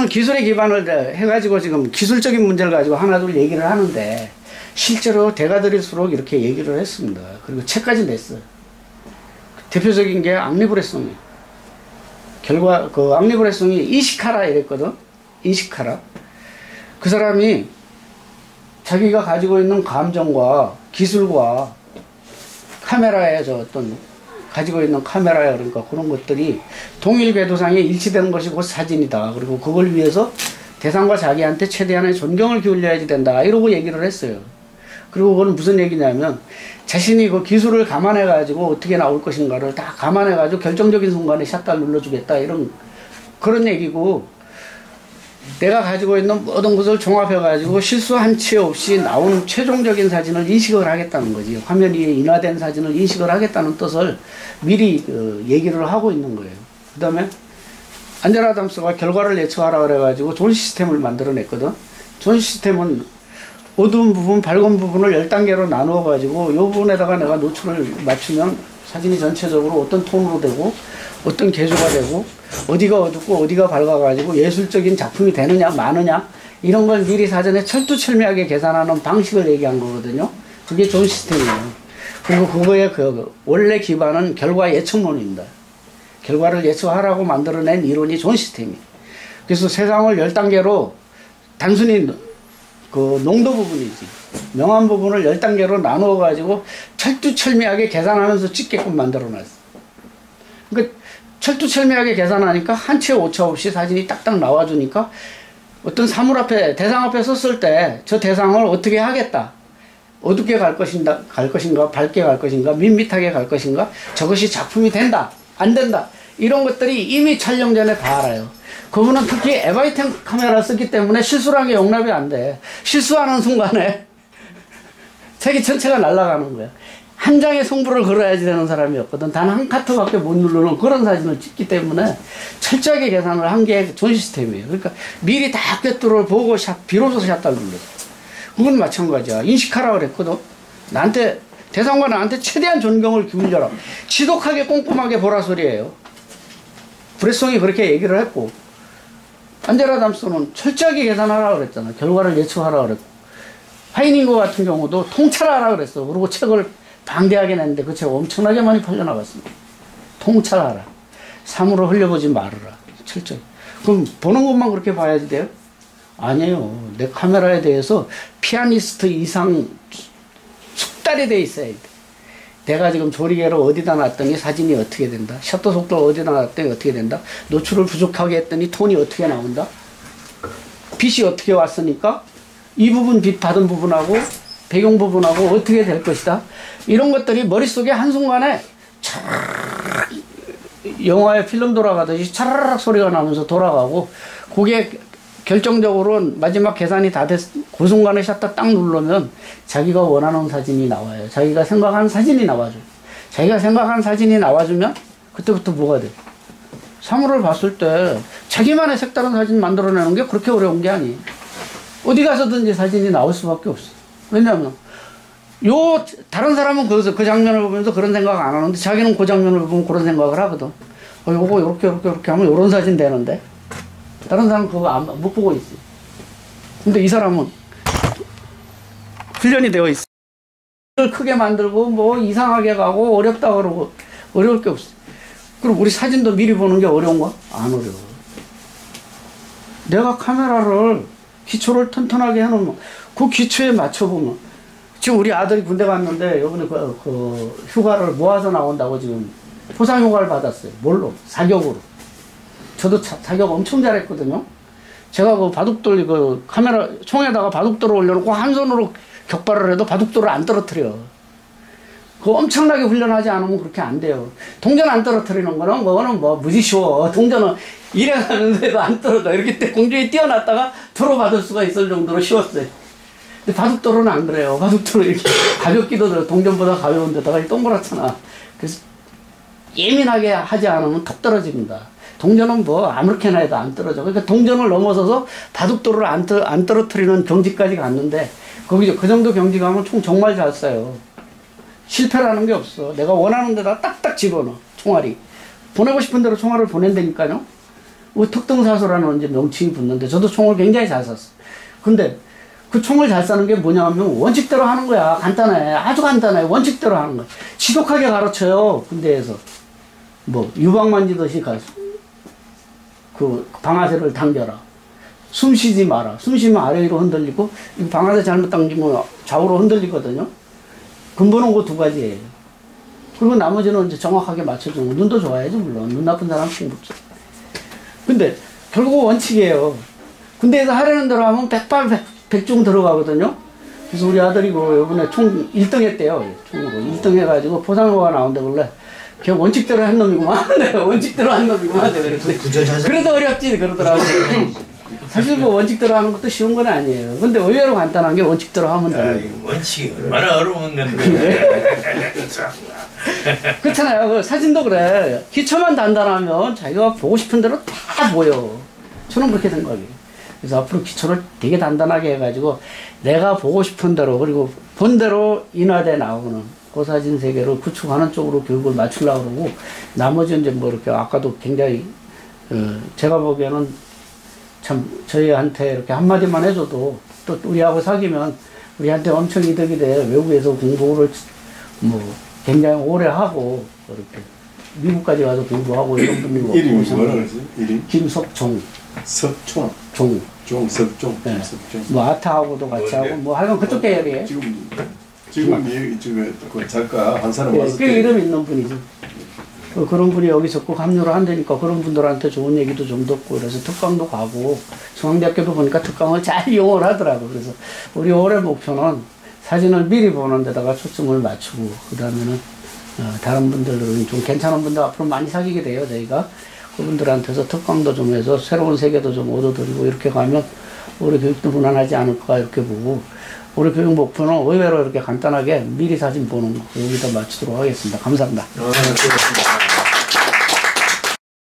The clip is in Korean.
저는 기술에 기반을 해가지고 지금 기술적인 문제를 가지고 하나둘 얘기를 하는데 실제로 대가 들일수록 이렇게 얘기를 했습니다. 그리고 책까지 냈어요. 대표적인 게 앙리브레송이 결과 그 앙리브레송이 이시카라 이랬거든. 이시카라. 그 사람이 자기가 가지고 있는 감정과 기술과 카메라의 저 어떤 가지고 있는 카메라야 그러니까 그런 것들이 동일 궤도상에 일치되는 것이 곧 사진이다. 그리고 그걸 위해서 대상과 자기한테 최대한의 존경을 기울여야지 된다. 이러고 얘기를 했어요. 그리고 그건 무슨 얘기냐면 자신이 그 기술을 감안해 가지고 어떻게 나올 것인가를 다 감안해 가지고 결정적인 순간에 샷다를 눌러주겠다 이런 그런 얘기고 내가 가지고 있는 모든 것을 종합해 가지고 실수 한 채 없이 나오는 최종적인 사진을 인식을 하겠다는 거지. 화면 위에 인화된 사진을 인식을 하겠다는 뜻을 미리 그 얘기를 하고 있는 거예요. 그 다음에 안셀 아담스가 결과를 예측하라 그래가지고 zone system을 만들어냈거든. zone system은 어두운 부분, 밝은 부분을 10단계로 나누어 가지고 이 부분에다가 내가 노출을 맞추면 사진이 전체적으로 어떤 톤으로 되고 어떤 계조가 되고 어디가 어둡고 어디가 밝아 가지고 예술적인 작품이 되느냐 마느냐 이런 걸 미리 사전에 철두철미하게 계산하는 방식을 얘기한 거거든요. 그게 좋은 시스템이에요. 그리고 그거의 그 원래 기반은 결과 예측론입니다. 결과를 예측하라고 만들어낸 이론이 좋은 시스템이에요. 그래서 세상을 10단계로 단순히 그 농도 부분이지. 명암 부분을 10단계로 나누어 가지고 철두철미하게 계산하면서 찍게끔 만들어 놨어. 그러니까 철두철미하게 계산하니까 한채 오차 없이 사진이 딱딱 나와 주니까 어떤 사물 앞에 대상 앞에 섰을 때 저 대상을 어떻게 하겠다. 어둡게 갈 것인가, 갈 것인가, 밝게 갈 것인가, 밋밋하게 갈 것인가, 저것이 작품이 된다, 안 된다. 이런 것들이 이미 촬영 전에 다 알아요. 그분은 특히 에바이텐 카메라 쓰기 때문에 실수라는 게 용납이 안 돼. 실수하는 순간에 책이 전체가 날아가는 거야. 한 장의 승부를 걸어야지 되는 사람이었거든. 단 한 카트밖에 못 누르는 그런 사진을 찍기 때문에 철저하게 계산을 한게 좋은 시스템이에요. 그러니까 미리 다 꿰뚫을 보고 샷, 비로소 샷다를 눌렀어. 그건 마찬가지야. 인식하라 그랬거든. 나한테, 대상과 나한테 최대한 존경을 기울여라. 지독하게 꼼꼼하게 보라 소리예요. 브레송이 그렇게 얘기를 했고, 안젤라 담스는 철저하게 계산하라 그랬잖아. 결과를 예측하라 그랬고. 하이닝거 같은 경우도 통찰하라 그랬어. 그리고 책을 방대하게 냈는데 그 책 엄청나게 많이 팔려나갔습니다. 통찰하라. 사물을 흘려보지 말아라. 철저히. 그럼 보는 것만 그렇게 봐야지 돼요? 아니에요. 내 카메라에 대해서 피아니스트 이상 숙달이 돼 있어야 돼. 내가 지금 조리개를 어디다 놨더니 사진이 어떻게 된다. 셔터 속도를 어디다 놨더니 어떻게 된다. 노출을 부족하게 했더니 톤이 어떻게 나온다. 빛이 어떻게 왔으니까 이 부분 빛 받은 부분하고 배경 부분하고 어떻게 될 것이다. 이런 것들이 머릿속에 한순간에 영화의 필름 돌아가듯이 차라락 소리가 나면서 돌아가고 그게 결정적으로 마지막 계산이 다 됐, 그 순간에 샷터 딱 누르면 자기가 원하는 사진이 나와요. 자기가 생각한 사진이 나와줘. 자기가 생각한 사진이 나와주면 그때부터 뭐가 돼? 사물을 봤을 때 자기만의 색다른 사진 만들어내는 게 그렇게 어려운 게 아니에요. 어디 가서든지 사진이 나올 수밖에 없어. 왜냐하면 요 다른 사람은 그, 그 장면을 보면서 그런 생각 안 하는데 자기는 그 장면을 보면 그런 생각을 하거든. 어, 요거 이렇게 이렇게 이렇게 하면 요런 사진 되는데 다른 사람은 그거 안, 못 보고 있어. 근데 이 사람은 훈련이 되어 있어. 크게 만들고 뭐 이상하게 가고 어렵다 그러고 어려울 게 없어. 그럼 우리 사진도 미리 보는 게 어려운가? 안 어려워. 내가 카메라를 기초를 튼튼하게 해놓으면 그 기초에 맞춰보면 지금 우리 아들이 군대 갔는데 요번에 그, 그 휴가를 모아서 나온다고 지금 포상 휴가를 받았어요. 뭘로? 사격으로. 저도 자, 사격 엄청 잘했거든요. 제가 그 바둑돌 그 카메라 총에다가 바둑돌을 올려놓고 한 손으로 격발을 해도 바둑돌을 안 떨어뜨려. 그 엄청나게 훈련하지 않으면 그렇게 안 돼요. 동전 안 떨어뜨리는 거는 그거는 뭐 무지 쉬워. 동전은 이래 가는데도 안 떨어져. 이렇게 때 공중에 띄어놨다가 들어받을 수가 있을 정도로 쉬웠어요. 근데 바둑돌은 안 그래요. 바둑돌은 이렇게 가볍기도 동전보다 가벼운 데다가 동그랗잖아. 그래서 예민하게 하지 않으면 턱 떨어집니다. 동전은 뭐 아무렇게나 해도 안 떨어져. 그러니까 동전을 넘어서서 바둑돌을 안, 떠, 안 떨어뜨리는 경지까지 갔는데 거기 그 정도 경지 가면 총 정말 잘 쏴요. 실패라는 게 없어. 내가 원하는 데다 딱딱 집어넣어. 총알이. 보내고 싶은 대로 총알을 보낸다니까요. 뭐 특등사소라는 이제 명칭이 붙는데 저도 총을 굉장히 잘 쐈어요. 근데 그 총을 잘 쏘는 게 뭐냐면 원칙대로 하는 거야. 간단해. 아주 간단해. 원칙대로 하는 거야. 지독하게 가르쳐요. 군대에서. 뭐 유방 만지듯이 가. 그 방아쇠를 당겨라. 숨 쉬지 마라. 숨 쉬면 아래 위로 흔들리고 이 방아쇠 잘못 당기면 좌우로 흔들리거든요. 근본은 그 두 가지예요. 그리고 나머지는 이제 정확하게 맞춰주는 거. 눈도 좋아야죠 물론. 눈 나쁜 사람 충분히. 근데 결국 원칙이에요. 군대에서 하려는 대로 하면 백발 백, 백중 들어가거든요. 그래서 우리 아들이 그 이번에 총 1등 했대요. 총으로. 1등 해가지고 포상호가 나온다 그래. 걔 원칙대로 한 놈이구만. 내가 원칙대로 한 놈이구만. 내가 그랬더니 그래도 어렵지 그러더라고. 사실 뭐 원칙대로 하는 것도 쉬운 건 아니에요. 근데 의외로 간단한 게 원칙대로 하면 되는 거예요. 아이, 원칙이 얼마나 어려운 건데. 그렇잖아요. 그 사진도 그래. 기초만 단단하면 자기가 보고 싶은 대로 다 보여. 저는 그렇게 생각해요. 그래서 앞으로 기초를 되게 단단하게 해가지고 내가 보고 싶은 대로 그리고 본 대로 인화돼 나오는 그 사진 세계를 구축하는 쪽으로 교육을 맞추려고 그러고 나머지 이제 뭐 이렇게 아까도 굉장히 어, 제가 보기에는 참 저희한테 이렇게 한마디만 해줘도 또 우리하고 사귀면 우리한테 엄청 이득이 돼. 외국에서 공부를 뭐 굉장히 오래 하고 이렇게 미국까지 가서 공부하고 이런 분들이 뭐 이름이 뭐라 그러지? 이름? 김석종 석총, 종. 종, 석종, 네. 석종. 뭐 아타하고도 같이 하고 뭐 하여간 그쪽 계열이에요. 지금 지금 여기 지금 그 작가 한 사람 예, 왔을 꽤 때 이름 있는 분이죠. 그 그런 분이 여기 적극 합류를 한다니까 그런 분들한테 좋은 얘기도 좀 듣고 그래서 특강도 가고 중앙대학교도 보니까 특강을 잘 이용을 하더라고. 그래서 우리 올해 목표는 사진을 미리 보는 데다가 초점을 맞추고 그 다음에는 어, 다른 분들은 좀 괜찮은 분들 앞으로 많이 사귀게 돼요 저희가 그분들한테서 특강도 좀 해서 새로운 세계도 좀 얻어드리고 이렇게 가면 우리 교육도 무난하지 않을까 이렇게 보고 우리 교육 목표는 의외로 이렇게 간단하게 미리 사진 보는 거 여기다 맞추도록 하겠습니다. 감사합니다. 아, 그렇습니다.